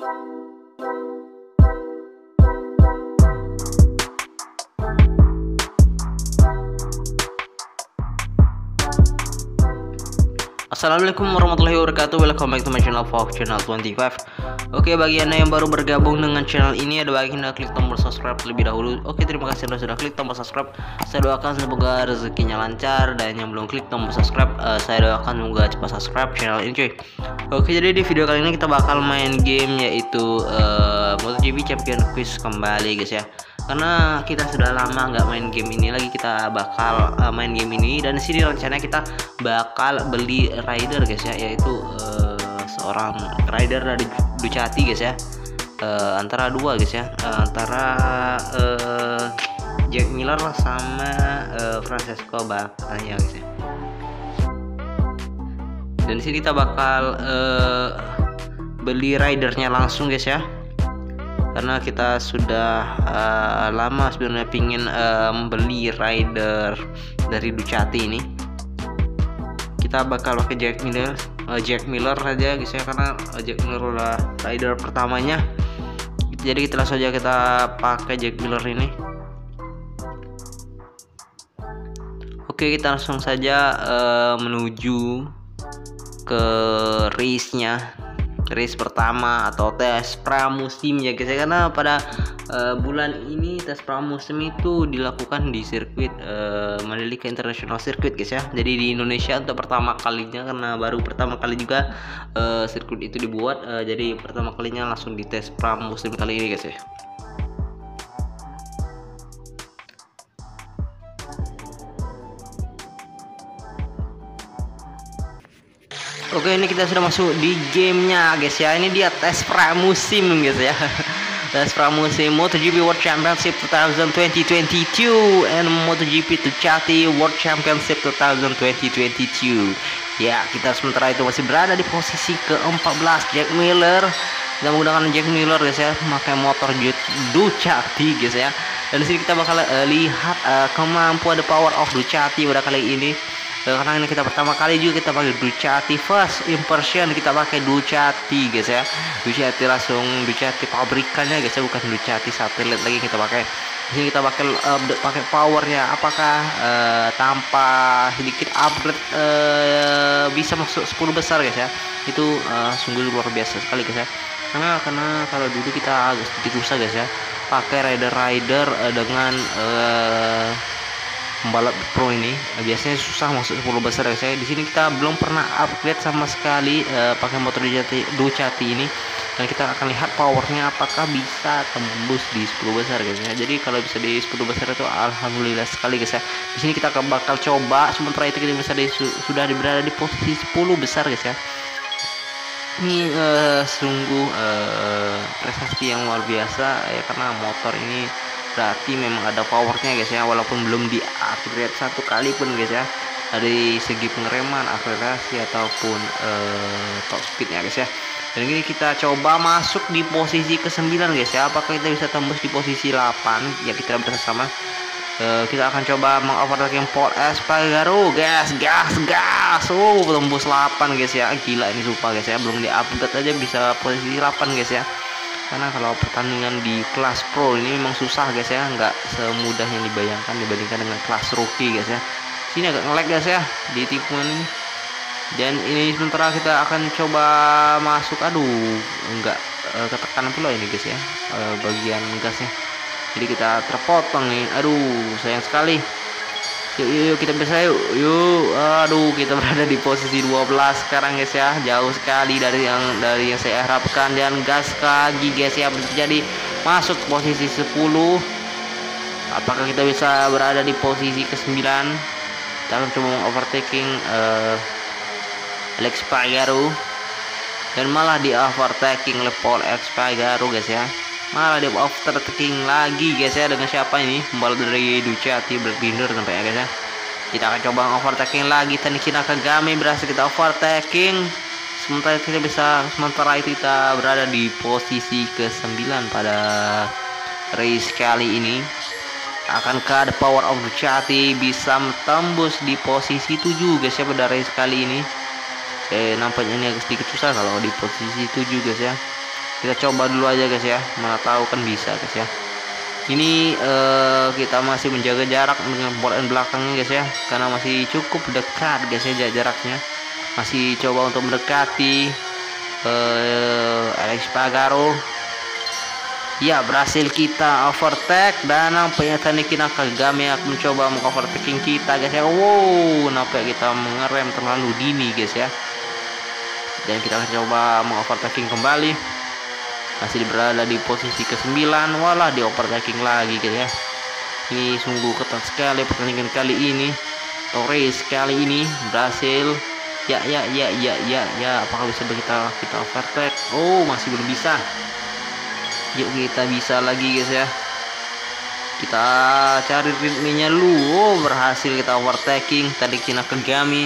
Bye. Assalamualaikum warahmatullahi wabarakatuh. Welcome back to my channel Fox Channel 25 Oke bagi anda yang baru bergabung dengan channel ini Ada anda klik tombol subscribe terlebih dahulu. Oke terima kasih anda sudah klik tombol subscribe. Saya doakan semoga rezekinya lancar Dan yang belum klik tombol subscribe uh, Saya doakan semoga cepat subscribe channel ini cuy. Oke jadi di video kali ini kita bakal main game Yaitu uh, MotoGP Champion Quiz kembali guys ya karena kita sudah lama nggak main game ini lagi kita bakal uh, main game ini. Dan di sini rencananya kita bakal beli rider guys ya. Yaitu uh, seorang rider dari Ducati guys ya. Uh, antara dua guys ya. Uh, antara uh, Jack Miller sama uh, Francesco Bagnaia guys ya. Dan di sini kita bakal uh, beli ridernya langsung guys ya karena kita sudah uh, lama sebenarnya pingin uh, membeli rider dari Ducati ini. Kita bakal pakai Jack Miller uh, Jack Miller saja guys ya karena uh, Jack Miller adalah rider pertamanya. Jadi kita langsung saja kita pakai Jack Miller ini. Oke kita langsung saja uh, menuju ke race nya race pertama atau tes pramusim ya guys ya. Karena pada uh, bulan ini tes pramusim itu dilakukan di sirkuit uh, Mandalika International Circuit guys ya. Jadi di Indonesia untuk pertama kalinya karena baru pertama kali juga uh, sirkuit itu dibuat uh, jadi pertama kalinya langsung di tes pramusim kali ini guys ya Oke ini kita sudah masuk di gamenya guys ya. Ini dia tes pramusim guys ya. Tes pramusim MotoGP World Championship 2022 and MotoGP Ducati World Championship 2022 ya kita sementara itu masih berada di posisi ke-14 Jack Miller. Dan menggunakan Jack Miller guys ya. Memakai motor Ducati guys ya. Dan di sini kita bakal uh, lihat uh, kemampuan the power of Ducati pada kali ini karena ini kita pertama kali juga kita pakai Ducati first impression kita pakai Ducati guys ya. Ducati langsung Ducati pabrikannya guys ya. Bukan Ducati satelit lagi kita pakai. Ini kita pakai uh, pakai powernya. Apakah uh, tanpa sedikit upgrade uh, bisa masuk 10 besar guys ya? Itu uh, sungguh luar biasa sekali guys ya. Karena karena kalau dulu kita agak sedikit susah guys ya. Pakai rider rider uh, dengan uh, pembalap pro ini biasanya susah masuk 10 besar ya. Saya di sini kita belum pernah upgrade sama sekali uh, pakai motor Ducati, Ducati ini. Dan kita akan lihat powernya apakah bisa tembus di 10 besar guys ya. Jadi kalau bisa di 10 besar itu alhamdulillah sekali guys ya. Di sini kita bakal coba sementara itu kita bisa di, sudah berada di posisi 10 besar guys ya. Ini uh, sungguh uh, prestasi yang luar biasa ya karena motor ini berarti memang ada powernya guys ya. Walaupun belum di upgrade satu kali pun guys ya. Dari segi pengereman akselerasi ataupun uh, top speednya guys ya. Dan ini kita coba masuk di posisi ke 9 guys ya. Apakah kita bisa tembus di posisi 8 ya kita bersama uh, kita akan coba mengovertaking Paul Espargaro gas gas gas. Oh tembus 8 guys ya. Gila ini lupa guys ya. Belum di upgrade aja bisa posisi 8 guys ya karena kalau pertandingan di kelas pro ini memang susah guys ya. Nggak semudah yang dibayangkan dibandingkan dengan kelas rookie guys ya. Sini agak ngelag guys ya di tikungan ini. Dan ini sementara kita akan coba masuk. Aduh enggak e, ketekan pula ini guys ya e, bagian gasnya. Jadi kita terpotong nih aduh sayang sekali yuk yuk, yuk kita bisa yuk. Yuk aduh kita berada di posisi 12 sekarang guys ya. Jauh sekali dari yang dari yang saya harapkan. Dan gas lagi guys ya jadi masuk posisi 10 apakah kita bisa berada di posisi ke 9 kita coba overtaking uh, Alex Pagaro. Dan malah di overtaking oleh Paul Espargaro guys ya malah dia overtaking lagi guys ya dengan siapa ini? Pembalap dari Ducati Black Binder sampai ya guys ya. Kita akan coba overtaking lagi. Tanikina Kagami berhasil kita overtaking. Sementara kita bisa sementara itu kita berada di posisi ke-9 pada race kali ini. Akankah the power of Ducati bisa tembus di posisi 7 guys ya pada race kali ini? Eh nampaknya ini agak sedikit susah kalau di posisi 7 guys ya kita coba dulu aja guys ya. Mana tahu kan bisa guys ya. Ini uh, kita masih menjaga jarak dengan bola belakangnya guys ya. Karena masih cukup dekat guys ya jaraknya. Masih coba untuk mendekati uh, Alex Pagaro. Ya berhasil kita overtake dan nampaknya Taniki Nakagami akan mencoba mengovertaking kita guys ya. Wow nampaknya kita mengerem terlalu dini guys ya. Dan kita akan coba mengovertaking kembali masih berada di posisi ke-9. Walah di overtaking lagi guys ya. Ini sungguh ketat sekali pertandingan kali ini. Torres kali ini berhasil. Ya ya ya ya ya ya. Apakah bisa kita kita overtake? Oh masih belum bisa. Yuk kita bisa lagi guys ya. Kita cari ritmenya lu oh berhasil kita overtaking. Tadi Cina Kegami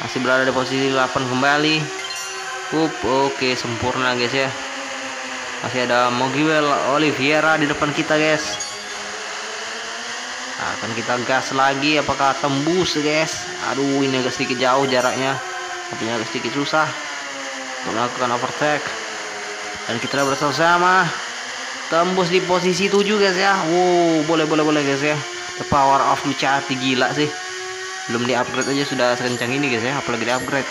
masih berada di posisi 8 kembali. Up, oke sempurna guys ya masih ada Mogiwel Oliveira di depan kita guys. Akan kita gas lagi apakah tembus guys? Aduh ini agak sedikit jauh jaraknya. Tapi agak sedikit susah. Untuk melakukan overtake. Dan kita bersama-sama. Tembus di posisi 7 guys ya. Wow boleh boleh boleh guys ya. The power of Ducati gila sih. Belum di upgrade aja sudah sekencang ini guys ya. Apalagi di upgrade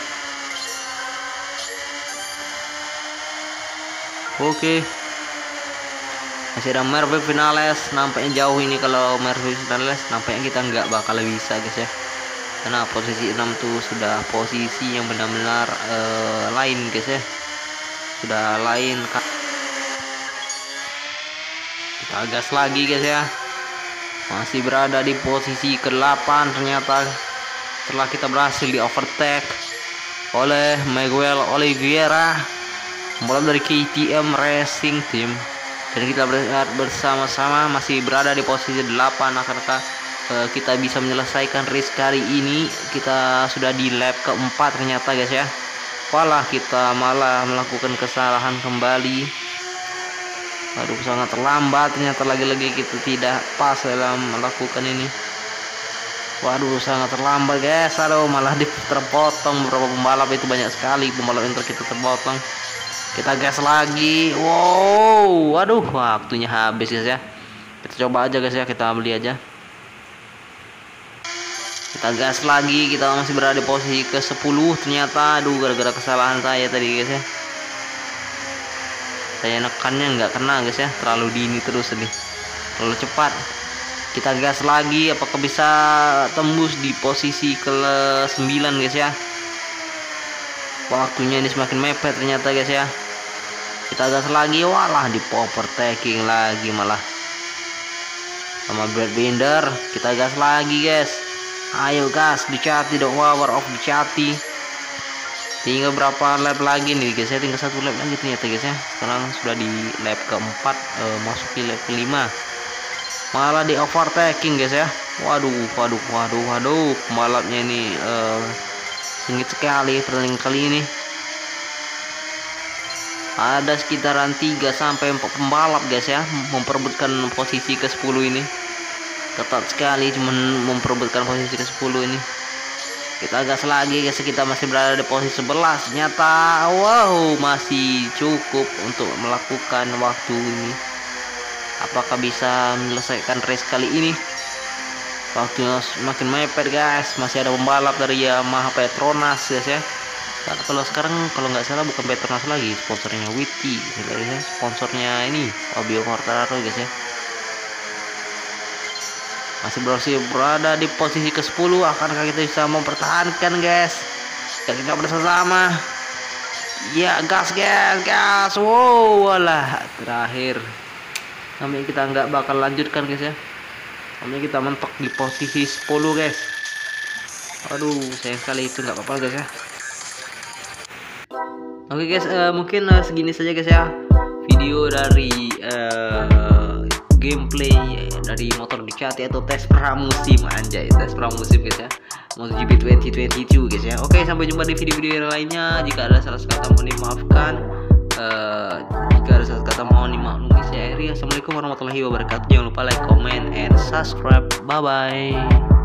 Oke. Masih ada Merve Finales. Nampaknya jauh ini kalau Merve Finales nampaknya kita nggak bakal bisa guys ya. Karena posisi 6 tuh sudah posisi yang benar-benar uh, lain guys ya. Sudah lain Kita gas lagi guys ya. Masih berada di posisi ke-8 ternyata setelah kita berhasil di overtake oleh Miguel Oliveira pembalap dari KTM Racing Team. Dan kita bersama-sama masih berada di posisi 8 akankah uh, kita bisa menyelesaikan race kali ini? Kita sudah di lap keempat ternyata guys ya. Malah kita malah melakukan kesalahan kembali. Aduh sangat terlambat ternyata. Lagi-lagi kita tidak pas dalam melakukan ini. Waduh sangat terlambat guys. Aduh malah terpotong beberapa pembalap. Itu banyak sekali pembalap yang kita terpotong kita gas lagi. Wow waduh waktunya habis guys ya. Kita coba aja guys ya. Kita beli aja. Kita gas lagi. Kita masih berada di posisi ke 10 ternyata aduh gara-gara kesalahan saya tadi guys ya. Saya nekannya nggak kena guys ya. Terlalu dini terus nih terlalu cepat. Kita gas lagi. Apakah bisa tembus di posisi ke 9 guys ya? Waktunya ini semakin mepet ternyata guys ya kita gas lagi walah di taking lagi malah. Sama Brad Binder kita gas lagi guys. Ayo gas dicati dong power of dicati. Tinggal berapa lap lagi nih guys ya? Tinggal satu lap lagi ternyata guys ya. Sekarang sudah di lap keempat uh, masuk di lap kelima. Malah di overtaking guys ya. Waduh waduh waduh waduh pembalapnya ini uh, sengit sekali pertandingan kali ini ada sekitaran 3 sampai 4 pembalap guys ya. Memperebutkan posisi ke-10 ini. Ketat sekali cuman memperebutkan posisi ke-10 ini. Kita gas lagi guys kita masih berada di posisi 11 nyata wow masih cukup untuk melakukan waktu ini. Apakah bisa menyelesaikan race kali ini? Waktunya semakin mepet guys. Masih ada pembalap dari Yamaha Petronas guys ya kalau sekarang kalau nggak salah bukan Petronas lagi sponsornya Witty ya sponsornya ini Fabio Quartararo guys ya. Masih berhasil berada di posisi ke 10 akankah kita bisa mempertahankan guys? Kita bersama ya gas gas gas. Wow walah terakhir. Namanya kita nggak bakal lanjutkan guys ya. Namanya kita mentok di posisi 10 guys. Aduh sayang sekali itu nggak apa-apa guys ya Oke okay guys, uh, mungkin uh, segini saja guys ya video dari uh, gameplay dari motor Ducati atau tes pramusim anjay tes pramusim guys ya MotoGP 2022 guys ya. Oke, okay, sampai jumpa di video-video lainnya. Jika ada salah kata mohon dimaafkan. Uh, jika ada salah kata mohon dimaklumi saya. Assalamualaikum warahmatullahi wabarakatuh. Jangan lupa like, comment, and subscribe. Bye bye.